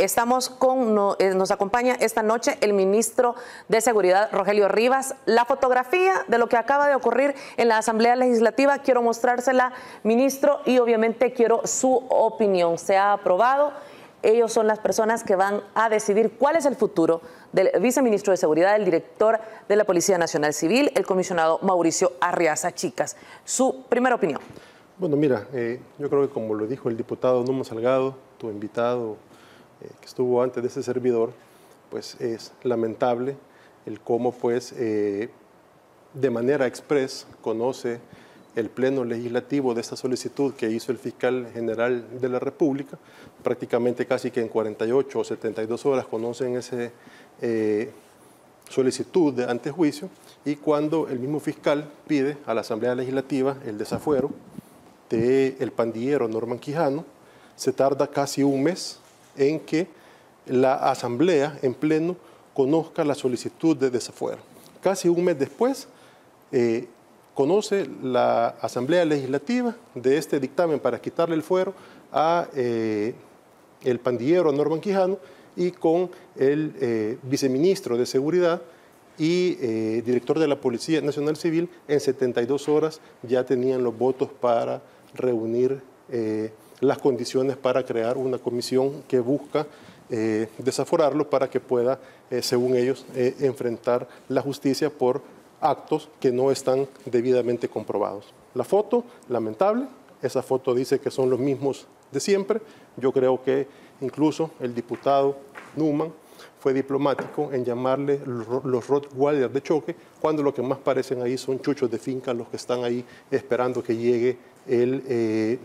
Estamos con, eh, nos acompaña esta noche el ministro de Seguridad, Rogelio Rivas. La fotografía de lo que acaba de ocurrir en la Asamblea Legislativa, quiero mostrársela, ministro, y obviamente quiero su opinión. Se ha aprobado, ellos son las personas que van a decidir cuál es el futuro del viceministro de Seguridad, el director de la Policía Nacional Civil, el comisionado Mauricio Arriaza Chicas. Su primera opinión. Bueno, mira, eh, yo creo que como lo dijo el diputado Numo Salgado, tu invitado que estuvo antes de ese servidor, pues es lamentable el cómo pues eh, de manera express conoce el pleno legislativo de esta solicitud que hizo el fiscal general de la República, prácticamente casi que en 48 o 72 horas conocen esa eh, solicitud de antejuicio. Y cuando el mismo fiscal pide a la Asamblea Legislativa el desafuero del pandillero Norman Quijano, se tarda casi un mes en que la Asamblea en pleno conozca la solicitud de desafuero. Casi un mes después, eh, conoce la Asamblea Legislativa de este dictamen para quitarle el fuero a eh, el pandillero Norman Quijano y con el eh, viceministro de Seguridad y director de la Policía Nacional Civil, en 72 horas ya tenían los votos para reunir las condiciones para crear una comisión que busca eh, desaforarlo para que pueda, eh, según ellos, eh, enfrentar la justicia por actos que no están debidamente comprobados. La foto, lamentable, esa foto dice que son los mismos de siempre. Yo creo que incluso el diputado Numan fue diplomático en llamarle los Rottweiler de choque, cuando lo que más parecen ahí son chuchos de finca, los que están ahí esperando que llegue el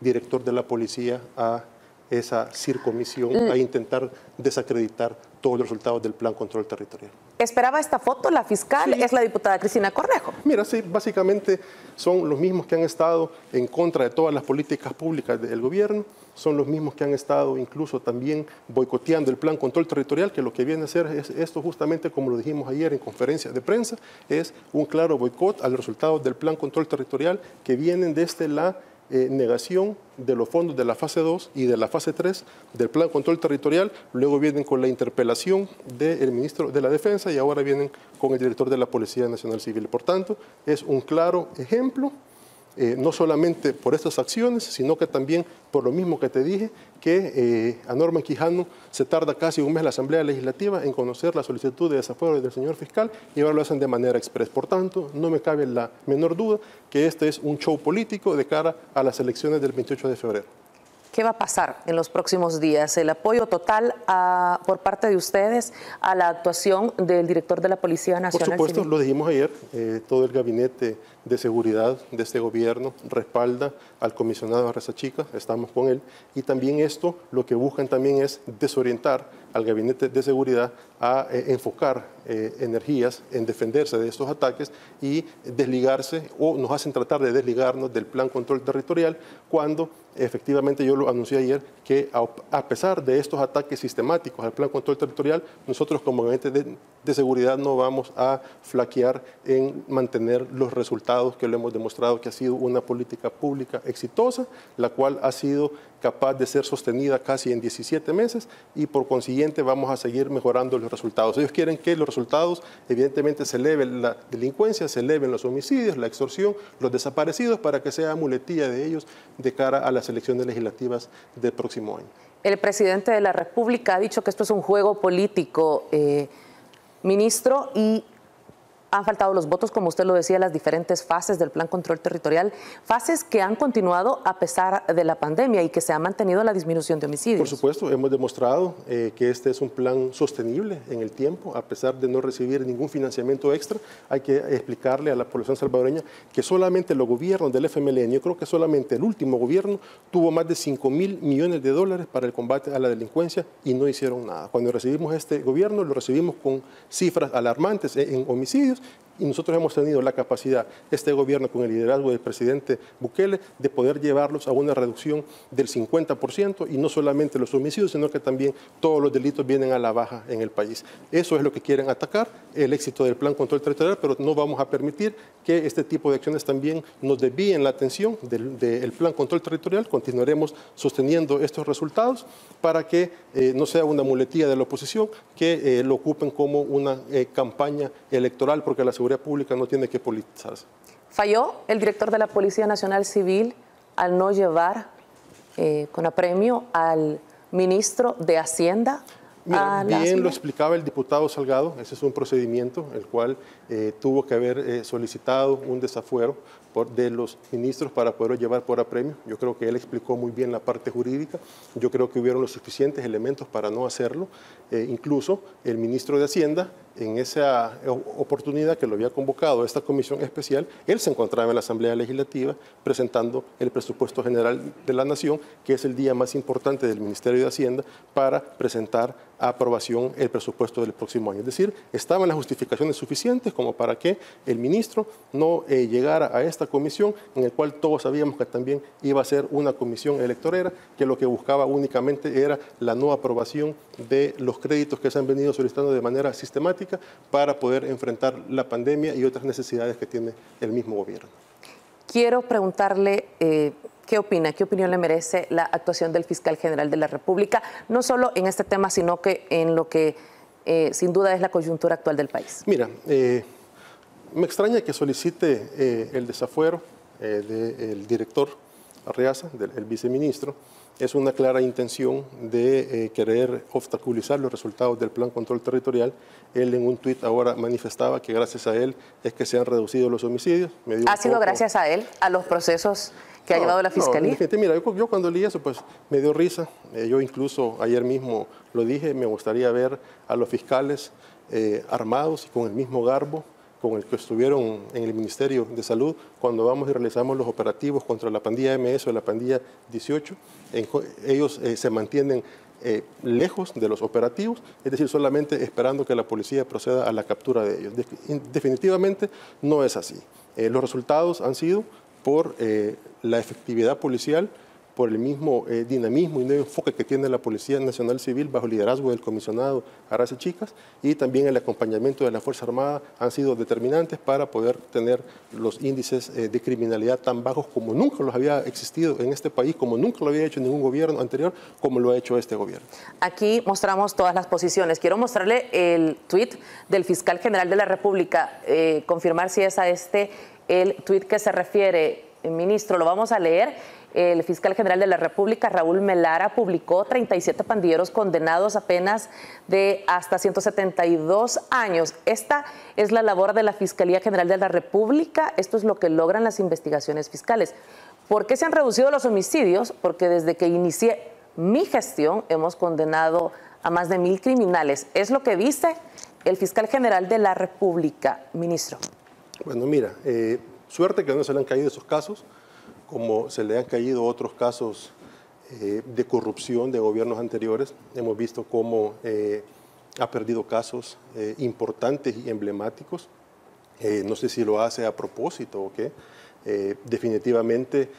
director de la policía a esa circomisión, a intentar desacreditar todos los resultados del Plan Control Territorial. ¿Esperaba esta foto la fiscal? Es la diputada Cristina Cornejo. Mira, sí, básicamente son los mismos que han estado en contra de todas las políticas públicas del gobierno, son los mismos que han estado incluso también boicoteando el Plan Control Territorial, que lo que viene a hacer es esto justamente, como lo dijimos ayer en conferencia de prensa, es un claro boicot a los resultados del Plan Control Territorial que vienen desde la eh, negación de los fondos de la fase 2 y de la fase 3 del Plan Control Territorial, luego vienen con la interpelación del ministro de la Defensa y ahora vienen con el director de la Policía Nacional Civil. Por tanto, es un claro ejemplo eh, no solamente por estas acciones, sino que también por lo mismo que te dije, que eh, a Norman Quijano se tarda casi un mes la Asamblea Legislativa en conocer la solicitud de desafuero del señor fiscal y ahora lo hacen de manera express. Por tanto, no me cabe la menor duda que este es un show político de cara a las elecciones del 28 de febrero. ¿Qué va a pasar en los próximos días? El apoyo total por parte de ustedes a la actuación del director de la Policía Nacional. Por supuesto, lo dijimos ayer, eh, todo el gabinete de seguridad de este gobierno respalda al comisionado Arreza Chica, estamos con él, y también esto lo que buscan también es desorientar al gabinete de seguridad a eh, enfocar eh, energías en defenderse de estos ataques y desligarse o nos hacen tratar de desligarnos del plan control territorial cuando efectivamente yo lo anuncié ayer que a, pesar de estos ataques sistemáticos al plan control territorial, nosotros como gabinete de, de seguridad no vamos a flaquear en mantener los resultados que lo hemos demostrado que ha sido una política pública exitosa, la cual ha sido capaz de ser sostenida casi en 17 meses y por consiguiente vamos a seguir mejorando los resultados. Ellos quieren que los resultados evidentemente se eleven la delincuencia, se eleven los homicidios, la extorsión, los desaparecidos para que sea muletilla de ellos de cara a las elecciones legislativas del próximo año. El presidente de la República ha dicho que esto es un juego político, eh, ministro, y han faltado los votos, como usted lo decía, las diferentes fases del Plan Control Territorial, fases que han continuado a pesar de la pandemia y que se ha mantenido la disminución de homicidios. Por supuesto, hemos demostrado eh, que este es un plan sostenible en el tiempo, a pesar de no recibir ningún financiamiento extra. Hay que explicarle a la población salvadoreña que solamente los gobiernos del FMLN, yo creo que solamente el último gobierno tuvo más de 5 mil millones de dólares para el combate a la delincuencia y no hicieron nada. Cuando recibimos este gobierno, lo recibimos con cifras alarmantes en homicidios y nosotros hemos tenido la capacidad, este gobierno con el liderazgo del presidente Bukele, de poder llevarlos a una reducción del 50% y no solamente los homicidios, sino que también todos los delitos vienen a la baja en el país. Eso es lo que quieren atacar, el éxito del plan control territorial, pero no vamos a permitir que este tipo de acciones también nos desvíen la atención del, plan control territorial. Continuaremos sosteniendo estos resultados para que eh, no sea una muletilla de la oposición que eh, lo ocupen como una eh, campaña electoral, porque la seguridad pública no tiene que politizarse. Falló el director de la Policía Nacional Civil al no llevar con apremio al ministro de Hacienda bien lo explicaba el diputado Salgado, ese es un procedimiento el cual eh, tuvo que haber eh, solicitado un desafuero por, de los ministros para poderlo llevar por apremio. Yo creo que él explicó muy bien la parte jurídica, yo creo que hubieron los suficientes elementos para no hacerlo. Eh, incluso el ministro de Hacienda, en esa oportunidad que lo había convocado esta comisión especial, él se encontraba en la Asamblea Legislativa presentando el presupuesto general de la Nación, que es el día más importante del Ministerio de Hacienda para presentar a aprobación el presupuesto del próximo año. Es decir, estaban las justificaciones suficientes como para que el ministro no eh, llegara a esta comisión, en el cual todos sabíamos que también iba a ser una comisión electorera, que lo que buscaba únicamente era la no aprobación de los créditos que se han venido solicitando de manera sistemática para poder enfrentar la pandemia y otras necesidades que tiene el mismo gobierno. Quiero preguntarle... Eh, ¿Qué opina? ¿Qué opinión le merece la actuación del fiscal general de la República, no solo en este tema, sino que en lo que eh, sin duda es la coyuntura actual del país? Mira, eh, me extraña que solicite eh, el desafuero del director Arreaza, del viceministro, es una clara intención de eh, querer obstaculizar los resultados del Plan Control Territorial. Él en un tuit ahora manifestaba que gracias a él es que se han reducido los homicidios. ¿Ha sido gracias a él, a los procesos que ha llevado la Fiscalía? No, mira, yo, cuando leí eso pues me dio risa. Eh, yo incluso ayer mismo lo dije, me gustaría ver a los fiscales eh, armados y con el mismo garbo con el que estuvieron en el Ministerio de Salud cuando vamos y realizamos los operativos contra la pandilla MS o la pandilla 18. ellos eh, se mantienen eh, lejos de los operativos, es decir, solamente esperando que la policía proceda a la captura de ellos. definitivamente no es así. Eh, los resultados han sido por la efectividad policial, por el mismo eh, dinamismo y nuevo enfoque que tiene la Policía Nacional Civil bajo el liderazgo del comisionado Arce Chicas y también el acompañamiento de la Fuerza Armada han sido determinantes para poder tener los índices eh, de criminalidad tan bajos como nunca los había existido en este país, como nunca lo había hecho ningún gobierno anterior, como lo ha hecho este gobierno. Aquí mostramos todas las posiciones. Quiero mostrarle el tuit del fiscal general de la República, eh, confirmar si es a este el tuit que se refiere. Ministro, lo vamos a leer el fiscal general de la República, Raúl Melara, publicó 37 pandilleros condenados apenas de hasta 172 años. Esta es la labor de la Fiscalía General de la República. Esto es lo que logran las investigaciones fiscales. ¿Por qué se han reducido los homicidios? Porque desde que inicié mi gestión hemos condenado a más de mil criminales. Es lo que dice el fiscal general de la República, ministro. Bueno, mira, eh, suerte que no se le han caído esos casos como se le han caído otros casos eh, de corrupción de gobiernos anteriores. Hemos visto cómo eh, ha perdido casos eh, importantes y emblemáticos. no sé si lo hace a propósito o qué. definitivamente,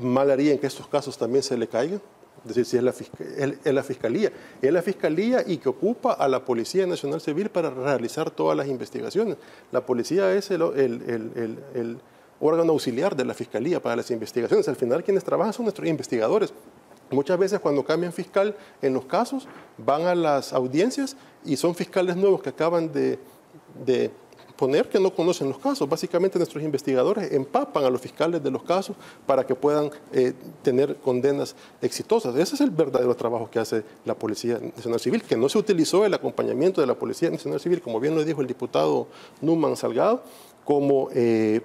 mal haría en que estos casos también se le caigan. Es decir, si es la, es la Fiscalía. Es la Fiscalía y que ocupa a la Policía Nacional Civil para realizar todas las investigaciones. La policía es el órgano auxiliar de la Fiscalía para las investigaciones. Al final quienes trabajan son nuestros investigadores. Muchas veces cuando cambian fiscal en los casos, van a las audiencias y son fiscales nuevos que acaban de, poner que no conocen los casos. Básicamente nuestros investigadores empapan a los fiscales de los casos para que puedan eh, tener condenas exitosas. Ese es el verdadero trabajo que hace la Policía Nacional Civil, que no se utilizó el acompañamiento de la Policía Nacional Civil, como bien lo dijo el diputado Numan Salgado, como eh,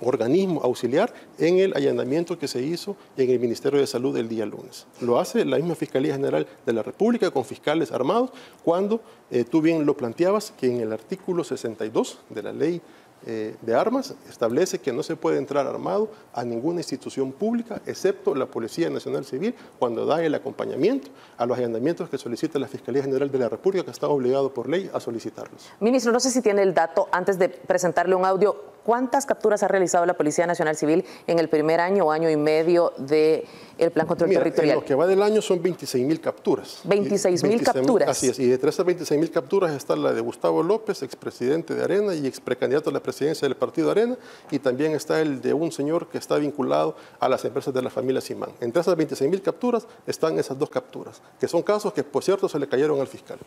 organismo auxiliar en el allanamiento que se hizo en el Ministerio de Salud el día lunes. Lo hace la misma Fiscalía General de la República con fiscales armados cuando eh, tú bien lo planteabas que en el artículo 62 de la ley eh, de Armas establece que no se puede entrar armado a ninguna institución pública, excepto la Policía Nacional Civil, cuando da el acompañamiento a los allanamientos que solicita la Fiscalía General de la República, que está obligado por ley a solicitarlos. Ministro, no sé si tiene el dato, antes de presentarle un audio, ¿Cuántas capturas ha realizado la Policía Nacional Civil en el primer año o año y medio del el Plan Control Territorial? En lo que va del año son 26 mil capturas. 26 mil capturas. Así es, y entre esas 26 mil capturas está la de Gustavo López, expresidente de Arena y exprecandidato a la presidencia del partido Arena, y también está el de un señor que está vinculado a las empresas de la familia Simán. Entre esas 26 mil capturas están esas dos capturas, que son casos que, por cierto, se le cayeron al fiscal.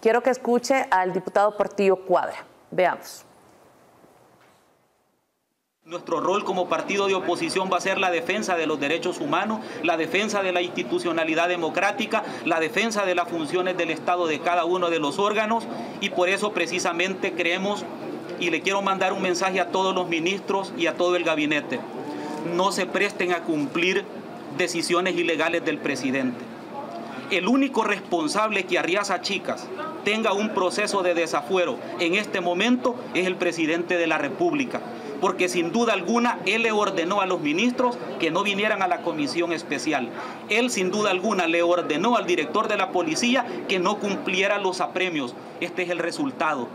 Quiero que escuche al diputado Portillo Cuadra. Veamos. Nuestro rol como partido de oposición va a ser la defensa de los derechos humanos, la defensa de la institucionalidad democrática, la defensa de las funciones del Estado de cada uno de los órganos y por eso precisamente creemos y le quiero mandar un mensaje a todos los ministros y a todo el gabinete. No se presten a cumplir decisiones ilegales del presidente. El único responsable que Arriaza Chicas tenga un proceso de desafuero en este momento es el presidente de la República porque sin duda alguna él le ordenó a los ministros que no vinieran a la comisión especial. Él sin duda alguna le ordenó al director de la policía que no cumpliera los apremios. Este es el resultado.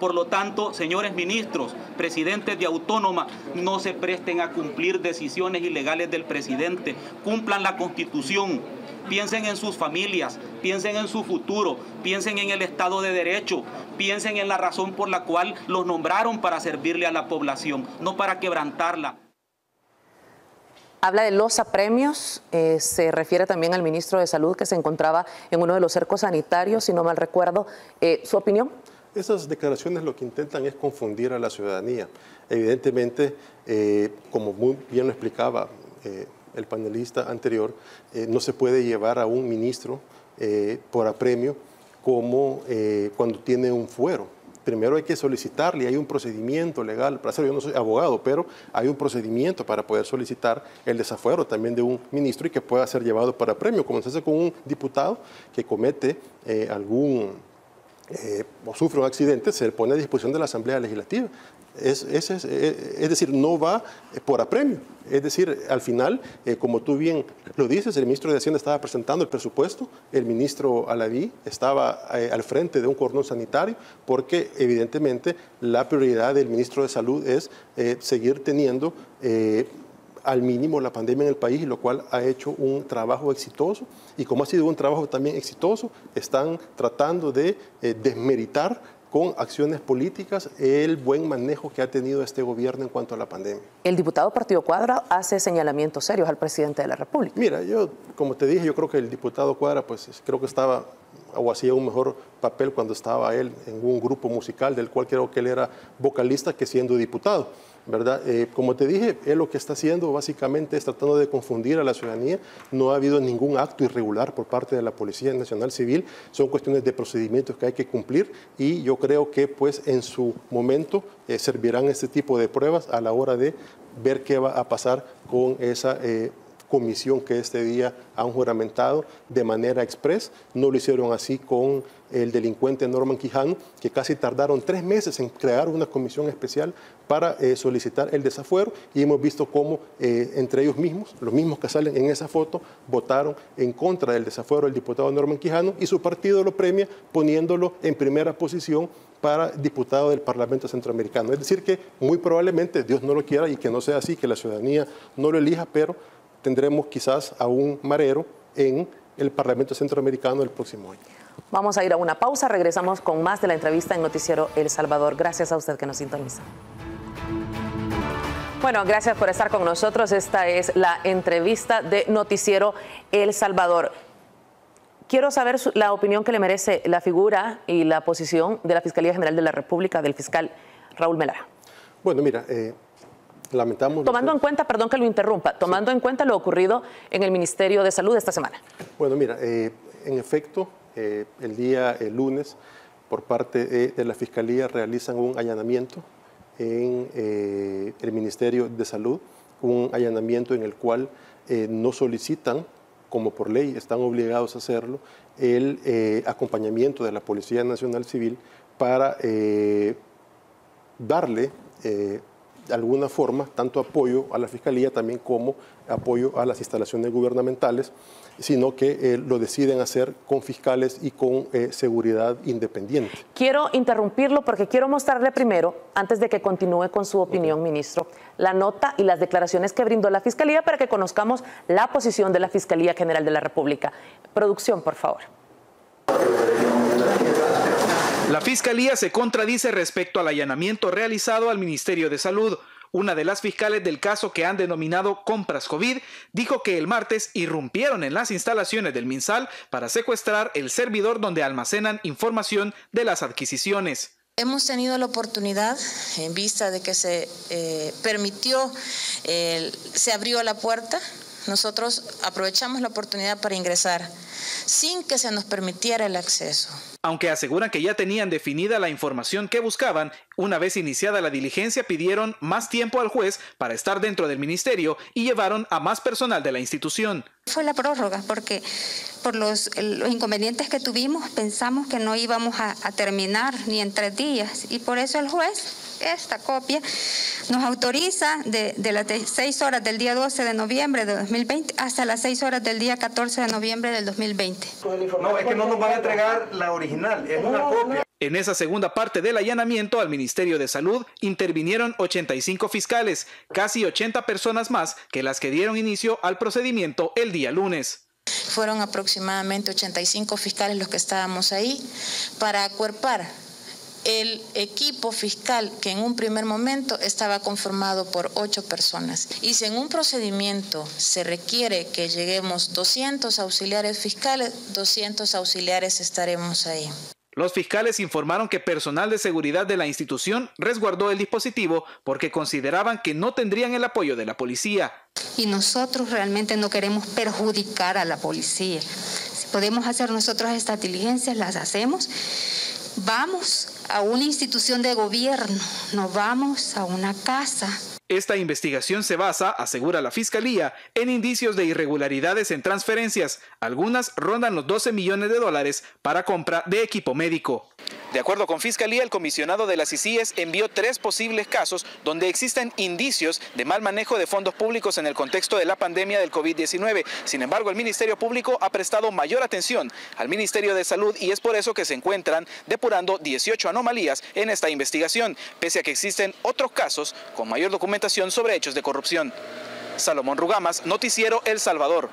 Por lo tanto, señores ministros, presidentes de autónoma, no se presten a cumplir decisiones ilegales del presidente. Cumplan la constitución, Piensen en sus familias, piensen en su futuro, piensen en el Estado de Derecho, piensen en la razón por la cual los nombraron para servirle a la población, no para quebrantarla. Habla de los apremios, eh, se refiere también al ministro de Salud que se encontraba en uno de los cercos sanitarios, si no mal recuerdo. Eh, ¿Su opinión? Esas declaraciones lo que intentan es confundir a la ciudadanía. Evidentemente, eh, como muy bien lo explicaba el panelista anterior, eh, no se puede llevar a un ministro eh, por apremio como eh, cuando tiene un fuero. Primero hay que solicitarle, hay un procedimiento legal para hacerlo. Yo no soy abogado, pero hay un procedimiento para poder solicitar el desafuero también de un ministro y que pueda ser llevado para premio, como se hace con un diputado que comete algún o sufre un accidente, se pone a disposición de la Asamblea Legislativa. Es, es, decir, no va por apremio. Es decir, al final, eh, como tú bien lo dices, el ministro de Hacienda estaba presentando el presupuesto, el ministro Alaví estaba eh, al frente de un cordón sanitario, porque evidentemente la prioridad del ministro de Salud es eh, seguir teniendo al mínimo la pandemia en el país, lo cual ha hecho un trabajo exitoso. Y como ha sido un trabajo también exitoso, están tratando de desmeritar con acciones políticas el buen manejo que ha tenido este gobierno en cuanto a la pandemia. El diputado Partido Cuadra hace señalamientos serios al presidente de la República. Mira, yo, como te dije, yo creo que el diputado Cuadra, pues creo que estaba o hacía un mejor papel cuando estaba él en un grupo musical del cual creo que él era vocalista que siendo diputado. ¿Verdad? Eh, como te dije, él lo que está haciendo básicamente es tratando de confundir a la ciudadanía. No ha habido ningún acto irregular por parte de la Policía Nacional Civil. Son cuestiones de procedimientos que hay que cumplir y yo creo que pues en su momento eh, servirán este tipo de pruebas a la hora de ver qué va a pasar con esa... Eh, comisión que este día han juramentado de manera express. No lo hicieron así con el delincuente Norman Quijano, que casi tardaron tres meses en crear una comisión especial para eh, solicitar el desafuero y hemos visto cómo eh, entre ellos mismos, los mismos que salen en esa foto, votaron en contra del desafuero del diputado Norman Quijano y su partido lo premia poniéndolo en primera posición para diputado del Parlamento Centroamericano. Es decir, que muy probablemente Dios no lo quiera y que no sea así, que la ciudadanía no lo elija, pero tendremos quizás a un marero en el Parlamento Centroamericano el próximo año. Vamos a ir a una pausa, regresamos con más de la entrevista en Noticiero El Salvador. Gracias a usted que nos sintoniza. Bueno, gracias por estar con nosotros. Esta es la entrevista de Noticiero El Salvador. Quiero saber la opinión que le merece la figura y la posición de la Fiscalía General de la República, del fiscal Raúl Melara. Bueno, mira, eh, Lamentamos. Tomando en cuenta, perdón que lo interrumpa, tomando en cuenta lo ocurrido en el Ministerio de Salud esta semana. Bueno, mira, eh, en efecto, eh, el día el lunes, por parte de, la Fiscalía, realizan un allanamiento en eh, el Ministerio de Salud, un allanamiento en el cual no solicitan, como por ley están obligados a hacerlo, el acompañamiento de la Policía Nacional Civil para darle de alguna forma tanto apoyo a la Fiscalía también como apoyo a las instalaciones gubernamentales, sino que lo deciden hacer con fiscales y con seguridad independiente. Quiero interrumpirlo porque quiero mostrarle primero, antes de que continúe con su opinión, ministro, la nota y las declaraciones que brindó la Fiscalía para que conozcamos la posición de la Fiscalía General de la República. Producción, por favor. La Fiscalía se contradice respecto al allanamiento realizado al Ministerio de Salud. Una de las fiscales del caso que han denominado compras COVID dijo que el martes irrumpieron en las instalaciones del MinSal para secuestrar el servidor donde almacenan información de las adquisiciones. Hemos tenido la oportunidad, en vista de que se eh, permitió, se abrió la puerta, nosotros aprovechamos la oportunidad para ingresar sin que se nos permitiera el acceso. Aunque aseguran que ya tenían definida la información que buscaban, una vez iniciada la diligencia pidieron más tiempo al juez para estar dentro del ministerio y llevaron a más personal de la institución. Fue la prórroga porque por los, inconvenientes que tuvimos pensamos que no íbamos a terminar ni en tres días y por eso el juez esta copia nos autoriza de, las 6 horas del día 12 de noviembre de 2020 hasta las 6 horas del día 14 de noviembre del 2020. No, es que no nos van a entregar la original, es una copia. En esa segunda parte del allanamiento al Ministerio de Salud intervinieron 85 fiscales, casi 80 personas más que las que dieron inicio al procedimiento el día lunes. Fueron aproximadamente 85 fiscales los que estábamos ahí para acuerpar el equipo fiscal que en un primer momento estaba conformado por ocho personas. Y si en un procedimiento se requiere que lleguemos 200 auxiliares fiscales, 200 auxiliares estaremos ahí. Los fiscales informaron que personal de seguridad de la institución resguardó el dispositivo porque consideraban que no tendrían el apoyo de la policía. Y nosotros realmente no queremos perjudicar a la policía. Si podemos hacer nosotros estas diligencias, las hacemos. Vamos a una institución de gobierno, no vamos a una casa. Esta investigación se basa, asegura la Fiscalía, en indicios de irregularidades en transferencias. Algunas rondan los 12 millones de dólares para compra de equipo médico. De acuerdo con Fiscalía, el comisionado de las ICIES envió tres posibles casos donde existen indicios de mal manejo de fondos públicos en el contexto de la pandemia del COVID-19. Sin embargo, el Ministerio Público ha prestado mayor atención al Ministerio de Salud y es por eso que se encuentran depurando 18 anomalías en esta investigación, pese a que existen otros casos con mayor documentación sobre hechos de corrupción. Salomón Rugamas, Noticiero El Salvador.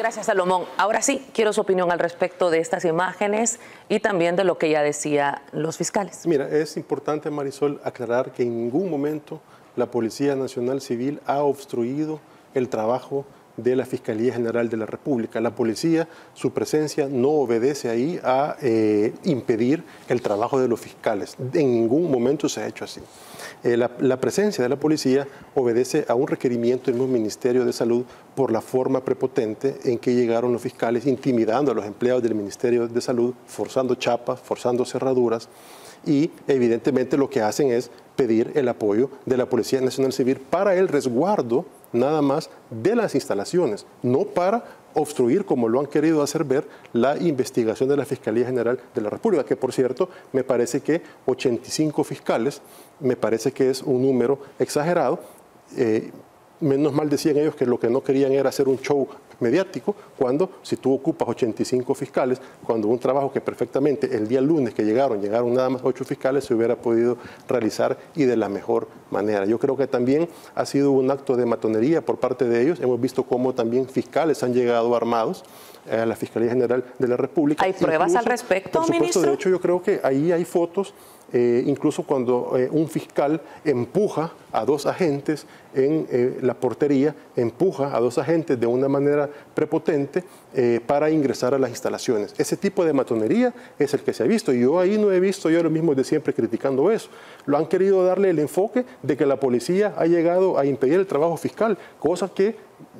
Gracias, Salomón. Ahora sí, quiero su opinión al respecto de estas imágenes y también de lo que ya decía los fiscales. Mira, es importante, Marisol, aclarar que en ningún momento la Policía Nacional Civil ha obstruido el trabajo de la Fiscalía General de la República. La policía, su presencia no obedece ahí a eh, impedir el trabajo de los fiscales. En ningún momento se ha hecho así. Eh, la, presencia de la policía obedece a un requerimiento en un Ministerio de Salud por la forma prepotente en que llegaron los fiscales intimidando a los empleados del Ministerio de Salud, forzando chapas, forzando cerraduras y evidentemente lo que hacen es pedir el apoyo de la Policía Nacional Civil para el resguardo nada más de las instalaciones, no para obstruir, como lo han querido hacer ver, la investigación de la Fiscalía General de la República, que por cierto me parece que 85 fiscales, me parece que es un número exagerado. Eh, menos mal decían ellos que lo que no querían era hacer un show mediático, cuando si tú ocupas 85 fiscales, cuando un trabajo que perfectamente el día lunes que llegaron, llegaron nada más 8 fiscales, se hubiera podido realizar y de la mejor manera. Yo creo que también ha sido un acto de matonería por parte de ellos. Hemos visto cómo también fiscales han llegado armados a la Fiscalía General de la República. ¿Hay pruebas al respecto, por supuesto, ministro? De hecho, yo creo que ahí hay fotos eh, incluso cuando eh, un fiscal empuja a dos agentes en eh, la portería, empuja a dos agentes de una manera prepotente para ingresar a las instalaciones. Ese tipo de matonería es el que se ha visto y yo ahí no he visto yo lo mismo de siempre criticando eso. Lo han querido darle el enfoque de que la policía ha llegado a impedir el trabajo fiscal, cosa que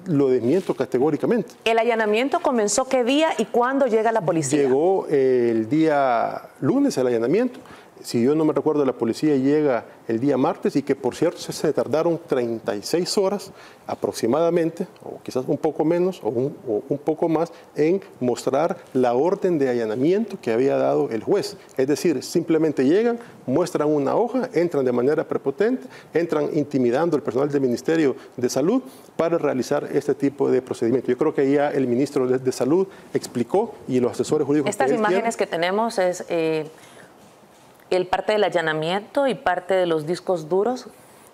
lo desmiento categóricamente. ¿El allanamiento comenzó qué día y cuándo llega la policía? Llegó el día lunes el allanamiento si yo no me recuerdo, la policía llega el día martes y que por cierto se tardaron 36 horas aproximadamente, o quizás un poco menos o un, poco más, en mostrar la orden de allanamiento que había dado el juez. Es decir, simplemente llegan, muestran una hoja, entran de manera prepotente, entran intimidando al personal del Ministerio de Salud para realizar este tipo de procedimiento. Yo creo que ya el ministro de, Salud explicó y los asesores jurídicos... Estas imágenes que tenemos es... Eh, el parte del allanamiento y parte de los discos duros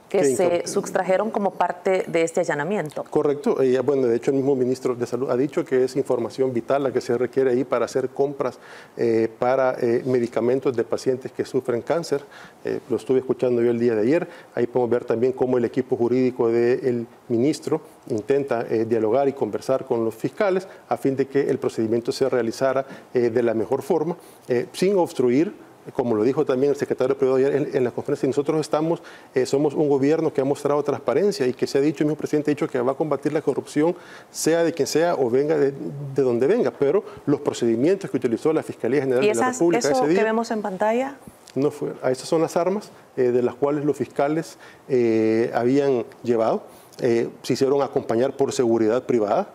que se sustrajeron como parte de este allanamiento. Correcto. bueno, de hecho el mismo ministro de Salud ha dicho que es información vital la que se requiere ahí para hacer compras eh, para eh, medicamentos de pacientes que sufren cáncer. Eh, lo estuve escuchando yo el día de ayer. Ahí podemos ver también cómo el equipo jurídico del ministro intenta dialogar y conversar con los fiscales a fin de que el procedimiento se realizara de la mejor forma, sin obstruir como lo dijo también el secretario privado ayer en, la conferencia, nosotros estamos, eh, somos un gobierno que ha mostrado transparencia y que se ha dicho, el mismo presidente ha dicho que va a combatir la corrupción, sea de quien sea o venga de, donde venga, pero los procedimientos que utilizó la Fiscalía General de la República ese día... que vemos en pantalla? No fue, esas son las armas eh, de las cuales los fiscales eh, habían llevado, se hicieron acompañar por seguridad privada,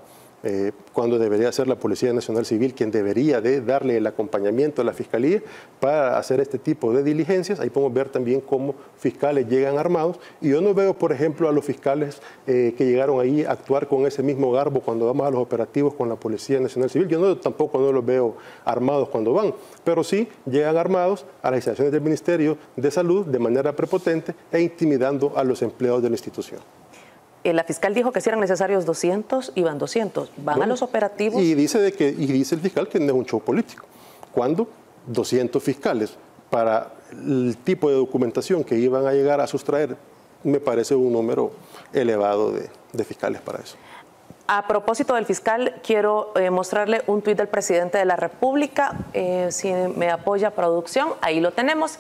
eh, cuando debería ser la Policía Nacional Civil quien debería de darle el acompañamiento a la Fiscalía para hacer este tipo de diligencias. Ahí podemos ver también cómo fiscales llegan armados. Y yo no veo, por ejemplo, a los fiscales eh, que llegaron ahí a actuar con ese mismo garbo cuando vamos a los operativos con la Policía Nacional Civil. Yo tampoco no los veo armados cuando van, pero sí llegan armados a las instalaciones del Ministerio de Salud de manera prepotente e intimidando a los empleados de la institución. Eh, la fiscal dijo que si eran necesarios 200, iban 200. Van a los operativos. Y dice, de que, y dice el fiscal que no es un show político. ¿Cuándo? 200 fiscales para el tipo de documentación que iban a llegar a sustraer, me parece un número elevado de, fiscales para eso. A propósito del fiscal, quiero eh, mostrarle un tuit del presidente de la República. Eh, si me apoya producción, ahí lo tenemos.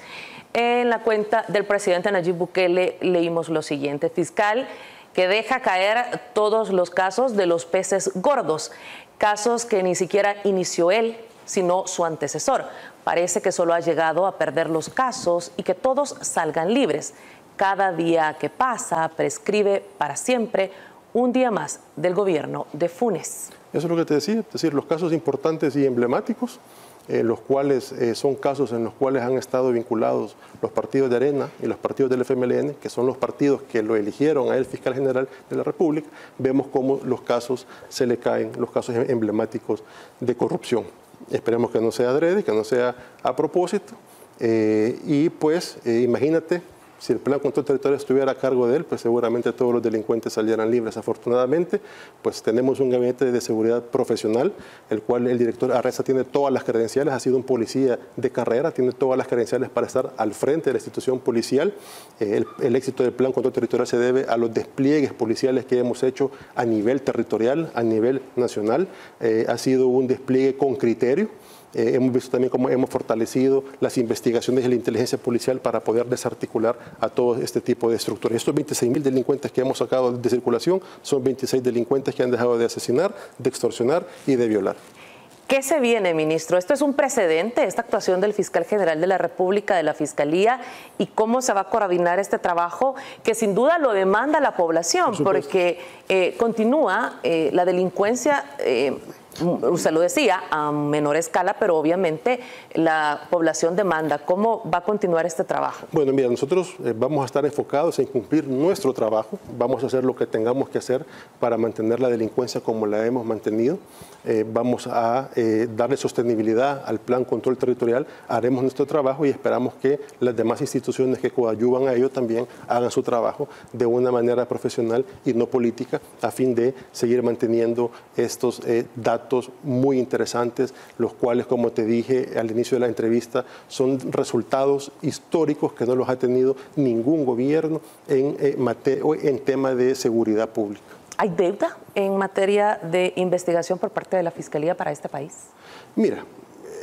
En la cuenta del presidente Nayib Bukele leímos lo siguiente. Fiscal que deja caer todos los casos de los peces gordos, casos que ni siquiera inició él, sino su antecesor. Parece que solo ha llegado a perder los casos y que todos salgan libres. Cada día que pasa prescribe para siempre un día más del gobierno de Funes. Eso es lo que te decía, es decir, los casos importantes y emblemáticos eh, los cuales eh, son casos en los cuales han estado vinculados los partidos de Arena y los partidos del FMLN, que son los partidos que lo eligieron a el fiscal general de la República, vemos cómo los casos se le caen, los casos em-, emblemáticos de corrupción. Esperemos que no sea adrede, que no sea a propósito. Eh, y pues imagínate si el plan control territorial estuviera a cargo de él, pues seguramente todos los delincuentes salieran libres. Afortunadamente, pues tenemos un gabinete de seguridad profesional, el cual el director Arreza tiene todas las credenciales, ha sido un policía de carrera, tiene todas las credenciales para estar al frente de la institución policial. Eh, el, éxito del plan control territorial se debe a los despliegues policiales que hemos hecho a nivel territorial, a nivel nacional. Eh, ha sido un despliegue con criterio eh, hemos visto también cómo hemos fortalecido las investigaciones de la inteligencia policial para poder desarticular a todo este tipo de estructuras. Estos 26 mil delincuentes que hemos sacado de circulación son 26 delincuentes que han dejado de asesinar, de extorsionar y de violar. ¿Qué se viene, ministro? ¿Esto es un precedente, esta actuación del fiscal general de la República, de la Fiscalía, y cómo se va a coordinar este trabajo que sin duda lo demanda la población, porque eh, continúa eh, la delincuencia usted lo decía, a menor escala, pero obviamente la población demanda. ¿Cómo va a continuar este trabajo? Bueno, mira, nosotros eh, vamos a estar enfocados en cumplir nuestro trabajo, vamos a hacer lo que tengamos que hacer para mantener la delincuencia como la hemos mantenido, eh, vamos a eh, darle sostenibilidad al plan control territorial, haremos nuestro trabajo y esperamos que las demás instituciones que coadyuvan a ello también hagan su trabajo de una manera profesional y no política a fin de seguir manteniendo estos datos muy interesantes, los cuales, como te dije al inicio de la entrevista, son resultados históricos que no los ha tenido ningún gobierno en, eh, en tema de seguridad pública. ¿Hay deuda en materia de investigación por parte de la Fiscalía para este país? Mira,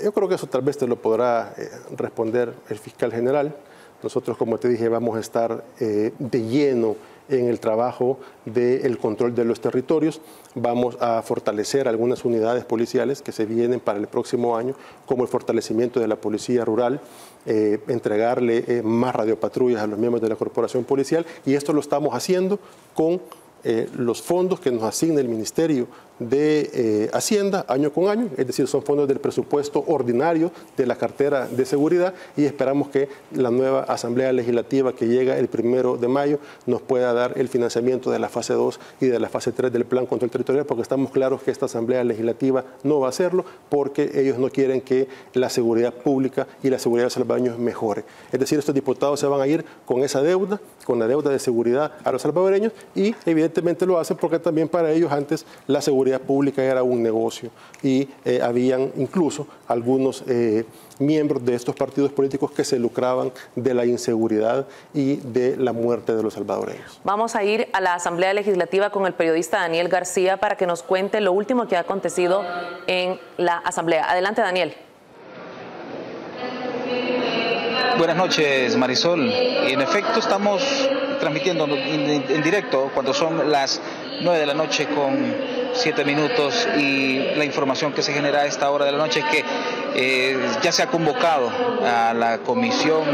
yo creo que eso tal vez te lo podrá eh, responder el fiscal general. Nosotros, como te dije, vamos a estar eh, de lleno en el trabajo del control de los territorios. Vamos a fortalecer algunas unidades policiales que se vienen para el próximo año, como el fortalecimiento de la policía rural, eh, entregarle eh, más radiopatrullas a los miembros de la corporación policial y esto lo estamos haciendo con eh, los fondos que nos asigna el Ministerio de eh, Hacienda año con año, es decir, son fondos del presupuesto ordinario de la cartera de seguridad y esperamos que la nueva Asamblea Legislativa que llega el primero de mayo nos pueda dar el financiamiento de la fase 2 y de la fase 3 del Plan Control Territorial, porque estamos claros que esta Asamblea Legislativa no va a hacerlo porque ellos no quieren que la seguridad pública y la seguridad de los salvadoreños mejore. Es decir, estos diputados se van a ir con esa deuda, con la deuda de seguridad a los salvadoreños y evidentemente lo hacen porque también para ellos antes la seguridad pública era un negocio y eh, habían incluso algunos eh, miembros de estos partidos políticos que se lucraban de la inseguridad y de la muerte de los salvadoreños. Vamos a ir a la Asamblea Legislativa con el periodista Daniel García para que nos cuente lo último que ha acontecido en la Asamblea. Adelante, Daniel. Buenas noches, Marisol. En efecto, estamos transmitiendo en directo cuando son las 9 de la noche con 7 minutos y la información que se genera a esta hora de la noche es que eh, ya se ha convocado a la comisión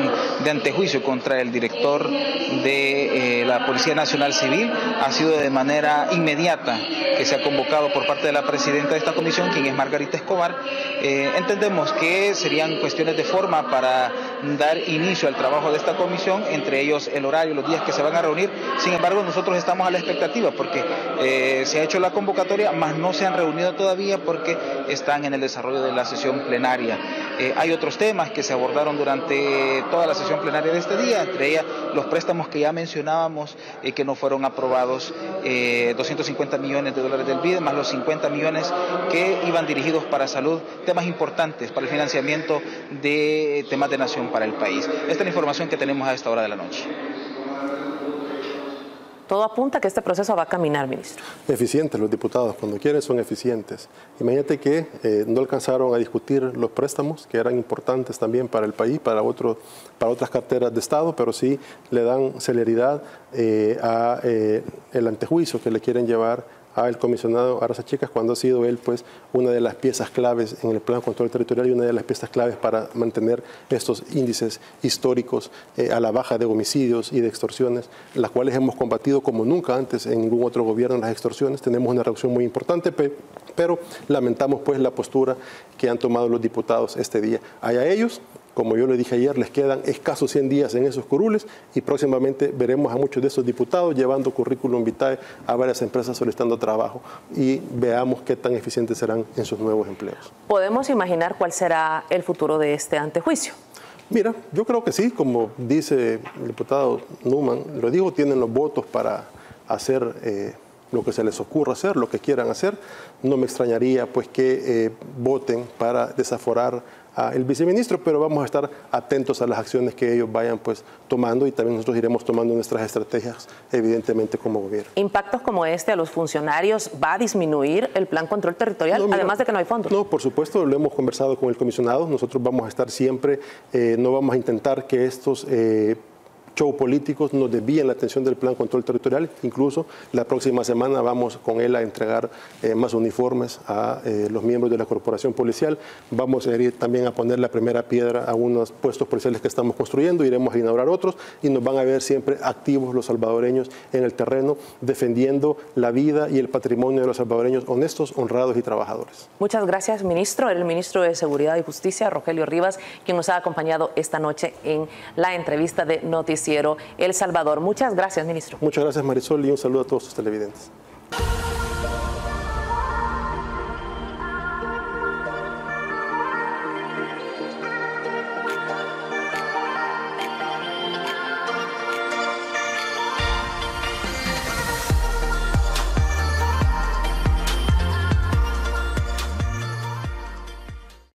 de antejuicio contra el director de eh, la Policía Nacional Civil. Ha sido de manera inmediata que se ha convocado por parte de la presidenta de esta comisión, quien es Margarita Escobar. Eh, entendemos que serían cuestiones de forma para dar inicio al trabajo de esta comisión, entre ellos el horario, los días que se van a reunir. Sin embargo, nosotros estamos a la expectativa porque se ha hecho la convocatoria, mas no se han reunido todavía porque están en el desarrollo de la sesión plenaria. Eh, hay otros temas que se abordaron durante toda la sesión plenaria de este día, entre ellas los préstamos que ya mencionábamos eh, que no fueron aprobados, 250 eh, millones de dólares del BID, más los 50 millones que iban dirigidos para salud, temas importantes para el financiamiento de temas de nación para el país. Esta es la información que tenemos a esta hora de la noche todo apunta a que este proceso va a caminar, ministro. Eficientes los diputados, cuando quieren son eficientes. Imagínate que eh, no alcanzaron a discutir los préstamos, que eran importantes también para el país, para, otro, para otras carteras de Estado, pero sí le dan celeridad eh, a eh, antejuicio que le quieren llevar al comisionado Arasa Chicas cuando ha sido él pues una de las piezas claves en el plan de control territorial y una de las piezas claves para mantener estos índices históricos eh, a la baja de homicidios y de extorsiones, las cuales hemos combatido como nunca antes en ningún otro gobierno las extorsiones. Tenemos una reducción muy importante, pero lamentamos pues la postura que han tomado los diputados este día. Hay ellos, como yo le dije ayer, les quedan escasos 100 días en esos curules y próximamente veremos a muchos de esos diputados llevando currículum vitae a varias empresas solicitando trabajo y veamos qué tan eficientes serán en sus nuevos empleos. ¿Podemos imaginar cuál será el futuro de este antejuicio? Mira, yo creo que sí, como dice el diputado Numan, lo digo, tienen los votos para hacer eh, lo que se les ocurra hacer, lo que quieran hacer. No me extrañaría pues que eh, voten para desaforar el viceministro, pero vamos a estar atentos a las acciones que ellos vayan pues tomando y también nosotros iremos tomando nuestras estrategias, evidentemente, como gobierno. ¿Impactos como este a los funcionarios va a disminuir el plan control territorial, además de que no hay fondos? No, por supuesto, lo hemos conversado con el comisionado, nosotros vamos a estar siempre, eh, no vamos a intentar que estos... Eh, show políticos nos desvían la atención del plan control territorial. Incluso la próxima semana vamos con él a entregar eh, más uniformes a eh, los miembros de la corporación policial. Vamos a ir también a poner la primera piedra a unos puestos policiales que estamos construyendo. Iremos a inaugurar otros y nos van a ver siempre activos los salvadoreños en el terreno, defendiendo la vida y el patrimonio de los salvadoreños honestos, honrados y trabajadores. Muchas gracias, ministro. El ministro de Seguridad y Justicia, Rogelio Rivas, quien nos ha acompañado esta noche en la entrevista de Noticias el Salvador. Muchas gracias, ministro. Muchas gracias, Marisol, y un saludo a todos sus televidentes.